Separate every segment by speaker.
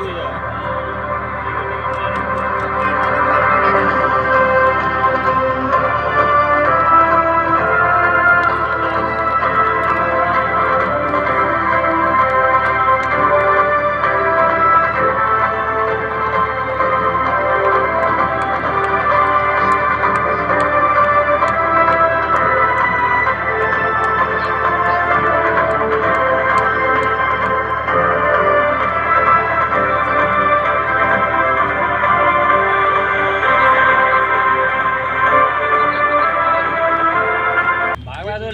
Speaker 1: 对呀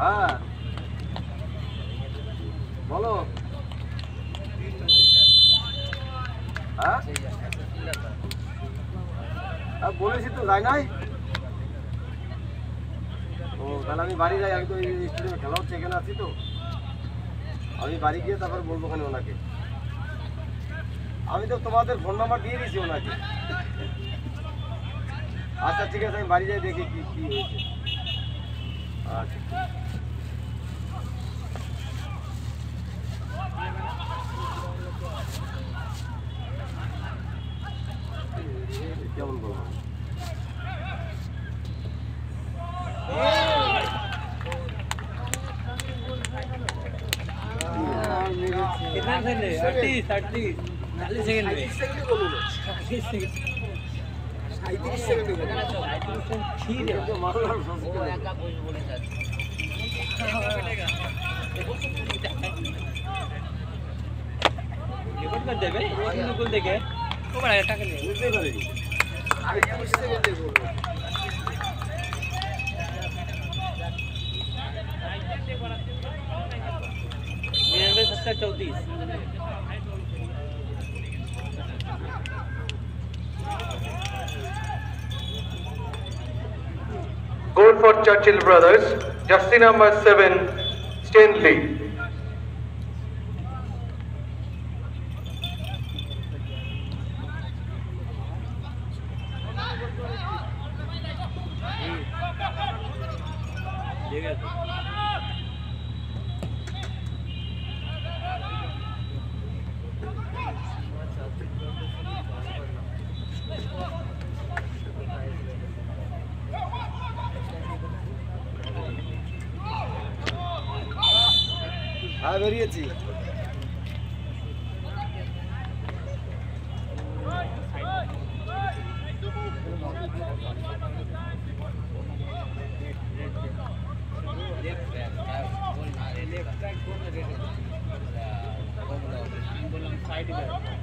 Speaker 2: হ্যাঁ। বলো। হ্যাঁ? আর বলেছি তো, যাই নাই? ও, তাহলে আমি বাড়ি যাই, আমি তো এই স্টেডিয়ামে খেলা হচ্ছে, এখানে আছি তো। আমি বাড়ি গিয়ে তারপর বলব ওখানে ওনাকে। আমি তো তোমাদের ফোন নাম্বার দিয়ে দিয়েছি ওনাকে। আচ্ছা ঠিক আছে, আমি বাড়ি যাই, দেখি কি কি হয়েছে। আচ্ছা কেমন বলবো
Speaker 1: कितना सेकंड है अड़तीस अड़तीस चालीस सेकंड में चालीस सेकंड ठीक है রিপোর্ট कर दे भाई एक गोल देखे को बड़ा टाका ले
Speaker 2: বুঝতে পারিনি
Speaker 3: Gold for Churchill Brothers, Justin number 7, Stanley.
Speaker 1: I variety.
Speaker 2: Left, right,
Speaker 1: corner, right, right. Uh, side, right.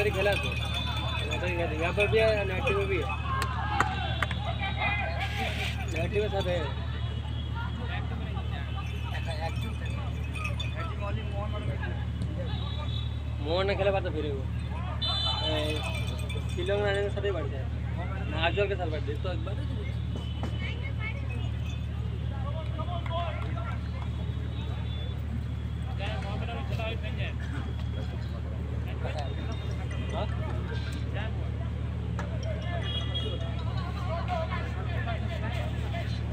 Speaker 1: नौकरी खेला तो यहाँ पर भी है नाइटी में भी है। नाइटी में सब है। मोहन ने खेला तो फिर वो शिलोंग राजा के साथ ही बढ़ जाए। नागजोर के साथ बढ़ जाए। तो एक बार